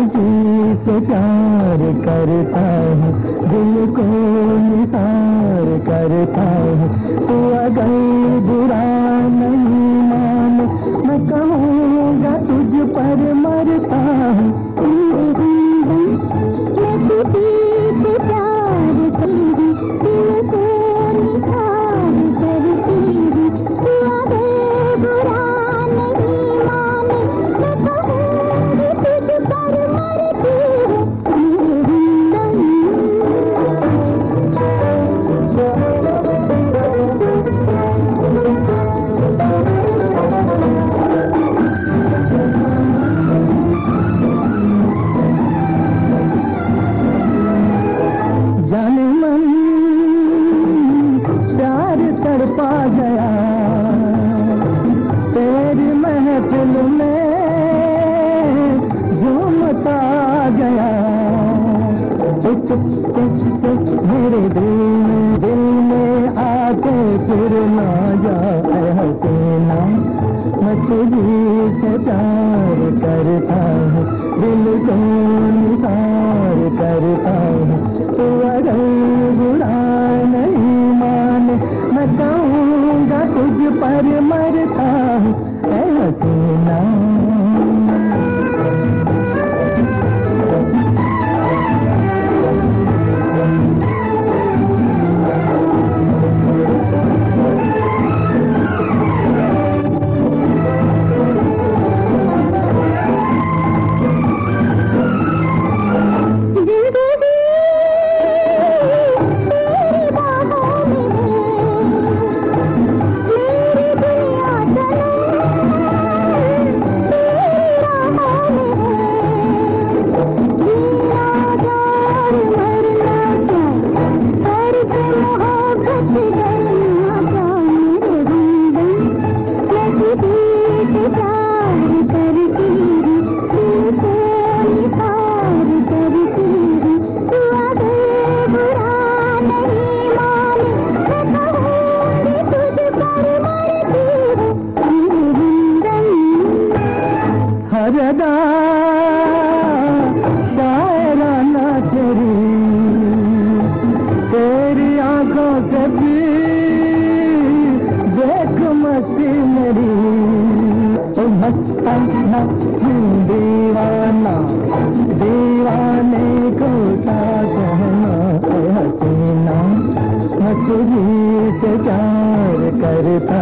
तुझी से प्यार करता हूँ दिल को निसार करता हूँ। तू चुप चुप चुप मेरे दिल में दिल में आके फिर ना जा हसीना मैं तुझी प्यार करता हूँ दिल को निसार करता हूँ तू अगर बुरा नहीं माने मैं कहूँगा तुझ पर मरता हूँ। मस्ताना हूँ दीवाना दीवाने को क्या कहना हसीना मैं तुझी से प्यार करता